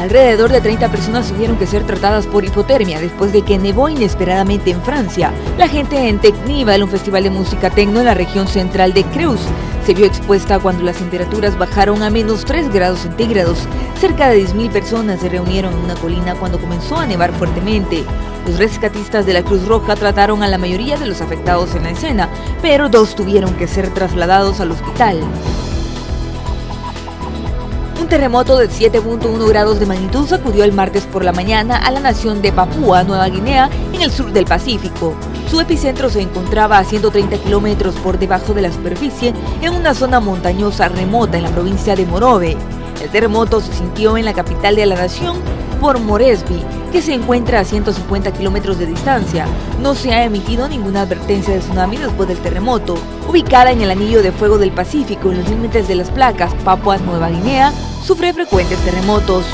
Alrededor de 30 personas tuvieron que ser tratadas por hipotermia después de que nevó inesperadamente en Francia. La gente en Technival, un festival de música tecno en la región central de Creuse, se vio expuesta cuando las temperaturas bajaron a menos 3 grados centígrados. Cerca de 10.000 personas se reunieron en una colina cuando comenzó a nevar fuertemente. Los rescatistas de la Cruz Roja trataron a la mayoría de los afectados en la escena, pero dos tuvieron que ser trasladados al hospital. Un terremoto de 7.1 grados de magnitud sacudió el martes por la mañana a la nación de Papúa Nueva Guinea en el sur del Pacífico. Su epicentro se encontraba a 130 kilómetros por debajo de la superficie en una zona montañosa remota en la provincia de Morobe. El terremoto se sintió en la capital de la nación, por Moresby, que se encuentra a 150 kilómetros de distancia. No se ha emitido ninguna advertencia de tsunami después del terremoto. Ubicada en el anillo de fuego del Pacífico, en los límites de las placas Papua Nueva Guinea, sufre frecuentes terremotos.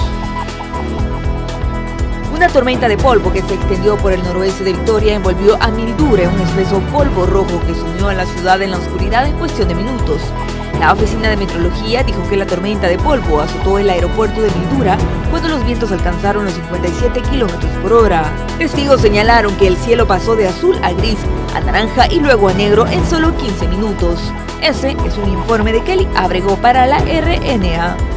Una tormenta de polvo que se extendió por el noroeste de Victoria envolvió a Mildure, un espeso polvo rojo que sumió a la ciudad en la oscuridad en cuestión de minutos. La oficina de meteorología dijo que la tormenta de polvo azotó el aeropuerto de Mildura cuando los vientos alcanzaron los 57 kilómetros por hora. Testigos señalaron que el cielo pasó de azul a gris, a naranja y luego a negro en solo 15 minutos. Ese es un informe de Kelly Abrego para la RNA.